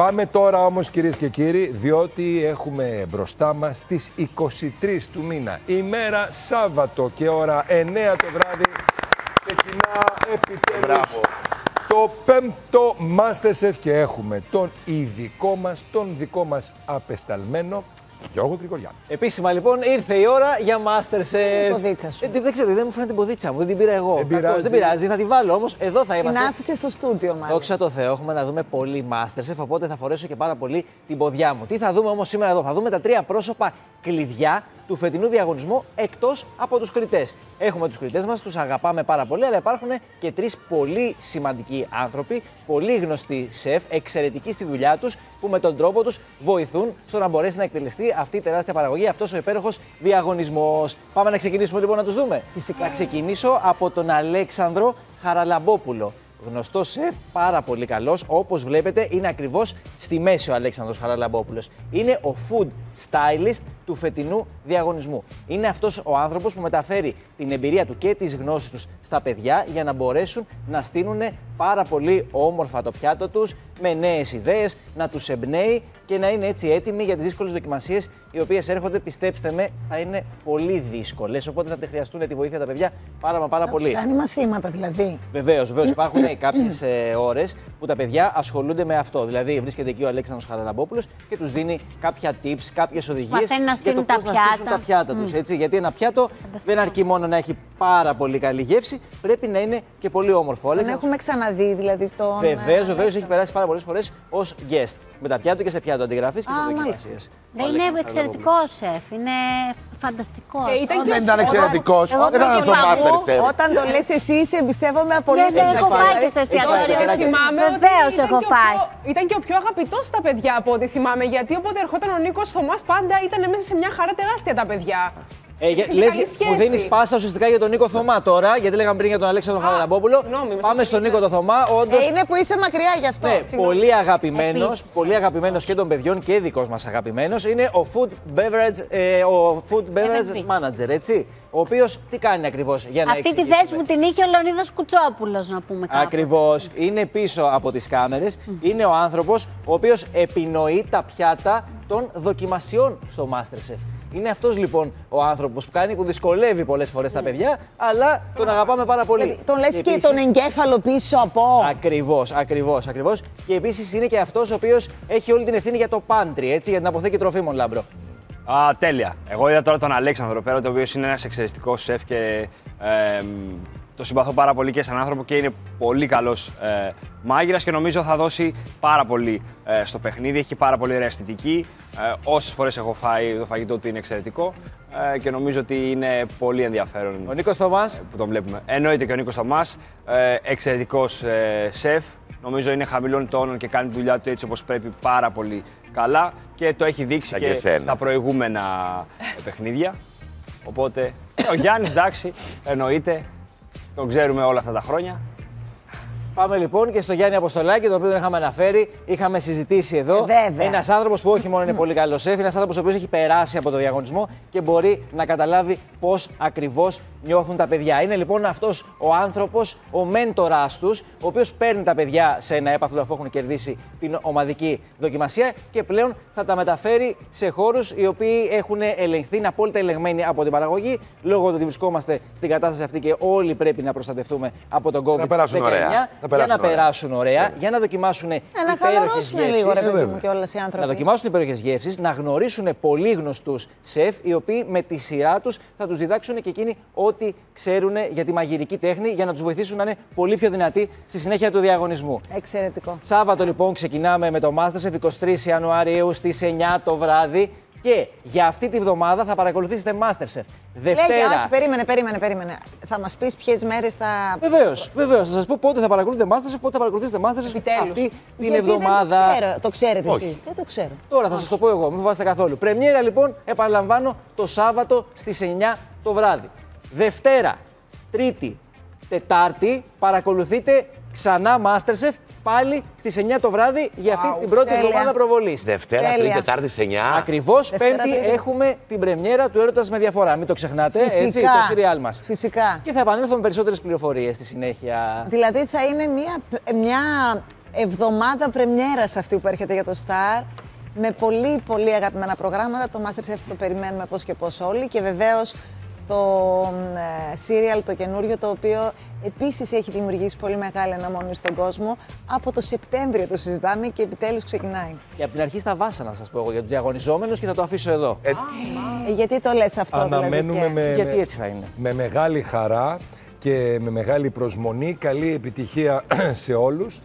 Πάμε τώρα όμως κυρίες και κύριοι, διότι έχουμε μπροστά μας τις 23 του μήνα. Ημέρα Σάββατο και ώρα 9 το βράδυ ξεκινά επιτέλους Μπράβο. το πέμπτο Masterchef και έχουμε τον ειδικό μας, τον δικό μας απεσταλμένο Γιώργο Γρηγοριάννη. Επίσημα λοιπόν ήρθε η ώρα για Masterchef. η ποδίτσα σου; Ε, τι- δεν ξέρω, δεν μου φαίνεται την ποδίτσα μου, δεν την πήρα εγώ. Δεν Κακώς, πειράζει. δεν πειράζει, θα τη βάλω όμως. Εδώ θα Την είμαστε. άφησες στο στούντιο, μάλλον. Δόξα τω Θεώ, έχουμε να δούμε πολύ Masterchef, οπότε θα φορέσω και πάρα πολύ την ποδιά μου. Τι θα δούμε όμως σήμερα εδώ, θα δούμε τα τρία πρόσωπα κλειδιά του φετινού διαγωνισμού εκτός από τους κριτές. Έχουμε τους κριτές μας, τους αγαπάμε πάρα πολύ, αλλά υπάρχουν και τρεις πολύ σημαντικοί άνθρωποι, πολύ γνωστοί σεφ, εξαιρετικοί στη δουλειά τους, που με τον τρόπο τους βοηθούν στο να μπορέσει να εκτελεστεί αυτή η τεράστια παραγωγή, αυτός ο υπέροχος διαγωνισμός. Πάμε να ξεκινήσουμε λοιπόν να τους δούμε. Φυσικά. Να ξεκινήσω από τον Αλέξανδρο Χαραλαμπόπουλο. Γνωστός σεφ, πάρα πολύ καλός. Όπως βλέπετε, είναι ακριβώς στη μέση ο Αλέξανδρος Χαραλαμπόπουλος. Είναι ο food stylist του φετινού διαγωνισμού. Είναι αυτός ο άνθρωπος που μεταφέρει την εμπειρία του και τις γνώσεις τους στα παιδιά για να μπορέσουν να στείλουν πάρα πολύ όμορφα το πιάτο τους, με νέες ιδέες, να τους εμπνέει και να είναι έτσι έτοιμοι για τις δύσκολες δοκιμασίες οι οποίες έρχονται, πιστέψτε με, θα είναι πολύ δύσκολες. Οπότε θα τη χρειαστούν τη βοήθεια τα παιδιά πάρα μα πάρα Θα τους πολύ. κάνει μαθήματα δηλαδή. Βεβαίως, βεβαίως. Υπάρχουν κάποιες ώρες που τα παιδιά ασχολούνται με αυτό. Δηλαδή, βρίσκεται εκεί ο Αλέξανδρος Χαραλαμπόπουλος και τους δίνει κάποια tips, κάποιες οδηγίες Μαθαίνουν να στείλουν τα να στήσουν πιάτα. τα πιάτα τους. Έτσι, γιατί ένα πιάτο δεν αρκεί μόνο να έχει πάρα πολύ καλή γεύση, πρέπει να είναι και πολύ όμορφο. Ο Τον Αλέξανδρος- έχουμε ξαναδεί δηλαδή στον. Βεβαίως, ε, βεβαίως έχει Αλέξανδρο. περάσει πάρα πολλές φορές ως guest. Με τα πιάτο και σε πιάτο αντιγραφής και Α, σε μάλιστα. δοκιμασίε. Ναι, είναι εξαιρετικό σεφ. Είναι φανταστικός. Ε, ήταν και Δεν ήταν εξαιρετικός. εγώ Δεν ήταν το στο θυμάμαι. Masterchef. Όταν το λες εσύ, σε εμπιστεύομαι απολύτως. Ναι, ναι, έχω Δηλαδή, φάει και στο τόση εστιατόριο. ώρα και- Θυμάμαι ότι Βεβαίως ήταν έχω και ο φάει. πιο- ήταν και ο πιο αγαπητός στα παιδιά από ό,τι θυμάμαι. Γιατί όποτε ερχόταν ο Νίκος Θωμάς, πάντα ήταν μέσα σε μια χαρά τεράστια τα παιδιά. Ε, για- Έχει λες, καλή μου σχέση. δίνει πάσα ουσιαστικά για τον Νίκο Θωμά τώρα, γιατί λέγαμε πριν για τον Αλέξανδρο Χαραλαμπόπουλο. συγγνώμη, με Πάμε στον συγχωρείτε. Νίκο το Θωμά. Όντω, Ε, είναι που είσαι μακριά γι' αυτό. ναι, πολύ αγαπημένος, Επίσης. πολύ αγαπημένος και των παιδιών και δικός μας αγαπημένος είναι ο food beverage, ε, ο food beverage FSB. manager, έτσι. Ο οποίος τι κάνει ακριβώς για να Αυτή τη εξηγήσουμε. θέση μου την είχε ο Λεωνίδας Κουτσόπουλος, να πούμε κάπου. Ακριβώς. Είναι πίσω από τις κάμερες. Είναι ο άνθρωπος ο οποίος επινοεί τα πιάτα των δοκιμασιών στο Masterchef. Είναι αυτός λοιπόν ο άνθρωπος που κάνει, που δυσκολεύει πολλές φορές τα παιδιά, αλλά τον αγαπάμε πάρα πολύ. Δηλαδή, τον λες και τον εγκέφαλο πίσω από. Ακριβώς, ακριβώς, ακριβώς. Και επίσης είναι και αυτός ο οποίος έχει όλη την ευθύνη για το pantry, έτσι, για την αποθήκη τροφίμων, Λάμπρο. Α, τέλεια. Εγώ είδα τώρα τον Αλέξανδρο εδώ πέρα, ο οποίος είναι ένας εξαιρετικός σεφ και ε, μ, το συμπαθώ πάρα πολύ και σαν άνθρωπο και είναι πολύ καλός ε, μάγειρας και νομίζω θα δώσει πάρα πολύ ε, στο παιχνίδι. Έχει πάρα πολύ ωραία αισθητική. Ε, Όσες φορές έχω φάει το φαγητό του είναι εξαιρετικό ε, και νομίζω ότι είναι πολύ ενδιαφέρον Ο Νίκος Θωμάς; που τον βλέπουμε. Εννοείται και ο Νίκος Θωμάς, ε, εξαιρετικός ε, σεφ. Νομίζω είναι χαμηλών τόνων και κάνει τη δουλειά του έτσι όπως πρέπει πάρα πολύ καλά και το έχει δείξει Σαν και, και εσένα. στα προηγούμενα ε, παιχνίδια. Οπότε ο Γιάννης εντάξει, εννοείται, τον ξέρουμε όλα αυτά τα χρόνια. Πάμε λοιπόν και στο Γιάννη Αποστολάκη, τον οποίο τον είχαμε αναφέρει. Είχαμε συζητήσει εδώ. Ε, βέβαια. Ένας άνθρωπος που όχι μόνο είναι πολύ καλός σεφ, είναι ένας άνθρωπος ο οποίος έχει περάσει από το διαγωνισμό και μπορεί να καταλάβει πώς ακριβώς νιώθουν τα παιδιά. Είναι λοιπόν αυτός ο άνθρωπος, ο μέντοράς τους, ο οποίος παίρνει τα παιδιά σε ένα έπαθλο αφού έχουν κερδίσει την ομαδική δοκιμασία και πλέον θα τα μεταφέρει σε χώρους οι οποίοι έχουν ελεγχθεί, είναι απόλυτα ελεγμένοι από την παραγωγή, λόγω του ότι βρισκόμαστε στην κατάσταση αυτή και όλοι πρέπει να προστατευτούμε από τον COVID-19. Περάσουν ωραία. Θα για περάσουν να ωραία. περάσουν ωραία, για να δοκιμάσουν Ε, να χαλαρώσουν λίγο, ρε παιδί μου, και όλα οι να άνθρωποι. δοκιμάσουν υπέροχες γεύσεις, να γνωρίσουν πολύ γνωστούς σεφ, οι οποίοι με τη σειρά τους θα τους διδάξουν και εκείνοι ό,τι ξέρουν για τη μαγειρική τέχνη, για να τους βοηθήσουν να είναι πολύ πιο δυνατοί στη συνέχεια του διαγωνισμού. Εξαιρετικό. Σάββατο λοιπόν ξεκινάμε με το Masterchef 23 Ιανουαρίου στις 9 το βράδυ και για αυτή τη βδομάδα θα παρακολουθήσετε Masterchef. Λέγε, Δευτέρα. όχι, περίμενε, περίμενε, περίμενε. Θα μας πεις ποιες μέρες θα. Βεβαίως, βεβαίως. Θα σας πω πότε θα παρακολουθείτε Masterchef, πότε θα παρακολουθείτε Masterchef Επιτέλους. αυτή την Γιατί εβδομάδα. Δεν το, ξέρω. το ξέρετε Όχι. εσείς. Δεν το ξέρω. Τώρα θα σας το πω εγώ, μην φοβάστε καθόλου. Πρεμιέρα λοιπόν, επαναλαμβάνω, το Σάββατο στις 9 το βράδυ. Δευτέρα, Τρίτη, Τετάρτη παρακολουθείτε ξανά Masterchef πάλι στις 9 το βράδυ για αυτή Wow, την πρώτη τέλεια. εβδομάδα προβολής. Δευτέρα, Τέλεια. Τρίτη, Τετάρτη, σε 9. Ακριβώς, Δευτέρα, Πέμπτη Τρίτη. έχουμε την πρεμιέρα του Έρωτας με διαφορά. Μην το ξεχνάτε, Φυσικά. έτσι, το σύριαλ μας. Φυσικά. Και θα επανέλθω με περισσότερες πληροφορίες στη συνέχεια. Δηλαδή θα είναι μια, μια εβδομάδα πρεμιέρας αυτή που έρχεται για το Star. Με πολύ πολύ αγαπημένα προγράμματα. Το Masterchef το περιμένουμε πώς και πώς όλοι. Και βεβαίως το ε, serial το καινούριο το οποίο επίσης έχει δημιουργήσει πολύ μεγάλη αναμονή στον κόσμο. Από το Σεπτέμβριο το συζητάμε και επιτέλους ξεκινάει. Και από την αρχή στα βάσανα, σας πω εγώ για τους διαγωνιζόμενους και θα το αφήσω εδώ. Ε, γιατί το λες αυτό Αναμένουμε δηλαδή. με, Γιατί με- έτσι θα είναι; με μεγάλη χαρά και με μεγάλη προσμονή. Καλή επιτυχία σε όλους.